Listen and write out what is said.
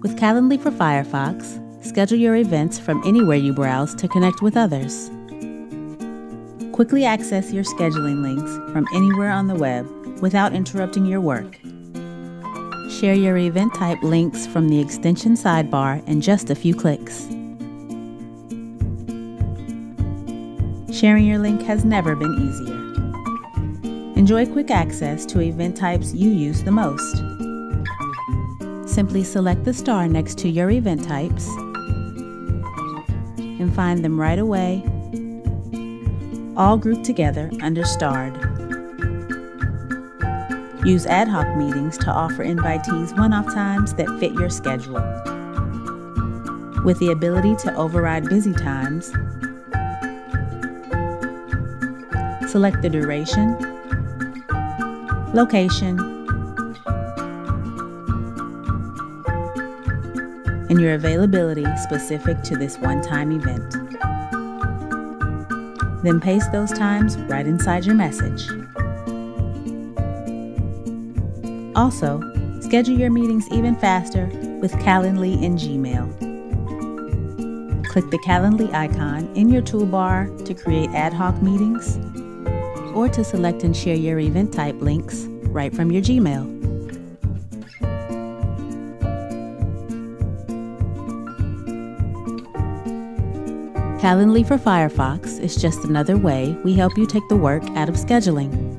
With Calendly for Firefox, schedule your events from anywhere you browse to connect with others. Quickly access your scheduling links from anywhere on the web without interrupting your work. Share your event type links from the extension sidebar in just a few clicks. Sharing your link has never been easier. Enjoy quick access to event types you use the most. Simply select the star next to your event types and find them right away all grouped together under Starred. Use ad hoc meetings to offer invitees one off times that fit your schedule. With the ability to override busy times, select the duration, location, and your availability specific to this one time event. Then paste those times right inside your message. Also, schedule your meetings even faster with Calendly in Gmail. Click the Calendly icon in your toolbar to create ad hoc meetings or to select and share your event type links right from your Gmail. Calendly for Firefox is just another way we help you take the work out of scheduling.